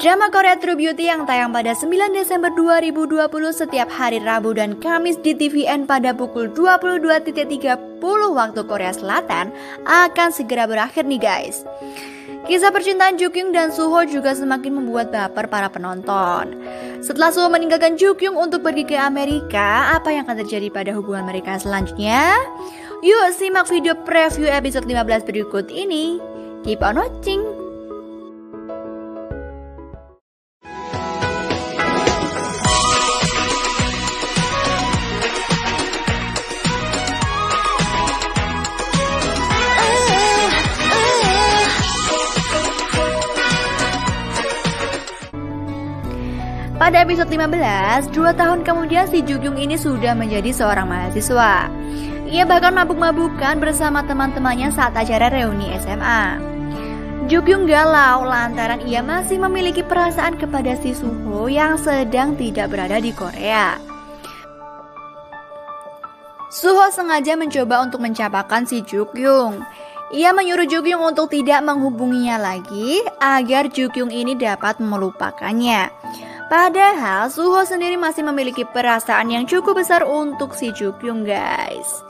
Drama Korea True Beauty yang tayang pada 9 Desember 2020 setiap hari Rabu dan Kamis di TVN pada pukul 22.30 waktu Korea Selatan akan segera berakhir nih guys. Kisah percintaan Jukyung dan Suho juga semakin membuat baper para penonton. Setelah Suho meninggalkan Jukyung untuk pergi ke Amerika, apa yang akan terjadi pada hubungan mereka selanjutnya? Yuk simak video preview episode 15 berikut ini. Keep on watching! Pada episode 15, dua tahun kemudian si Jugyung ini sudah menjadi seorang mahasiswa. Ia bahkan mabuk-mabukan bersama teman-temannya saat acara reuni SMA. Jugyung galau lantaran ia masih memiliki perasaan kepada si Suho yang sedang tidak berada di Korea. Suho sengaja mencoba untuk mencapakan si Jukyung. Ia menyuruh Jukyung untuk tidak menghubunginya lagi agar Jukyung ini dapat melupakannya. Padahal Suho sendiri masih memiliki perasaan yang cukup besar untuk si Jukyung guys.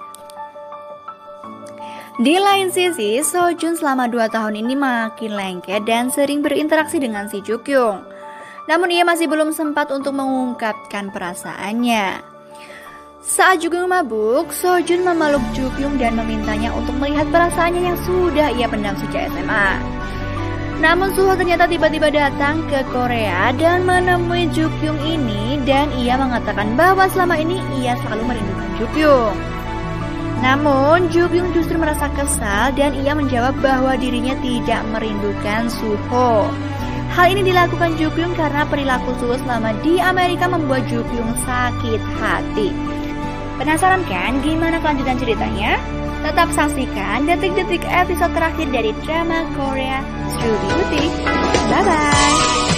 Di lain sisi, Sojun selama 2 tahun ini makin lengket dan sering berinteraksi dengan si Jukyung. Namun ia masih belum sempat untuk mengungkapkan perasaannya. Saat Jukyung mabuk, Sojun memeluk Jukyung dan memintanya untuk melihat perasaannya yang sudah ia pendam sejak SMA. Namun Suho ternyata tiba-tiba datang ke Korea dan menemui Jukyung ini dan ia mengatakan bahwa selama ini ia selalu merindukan Jukyung. Namun Jukyung justru merasa kesal dan ia menjawab bahwa dirinya tidak merindukan Suho. Hal ini dilakukan Jukyung karena perilaku Suho selama di Amerika membuat Jukyung sakit hati. Penasaran kan gimana kelanjutan ceritanya? Tetap saksikan detik-detik episode terakhir dari drama Korea True Beauty. Bye-bye!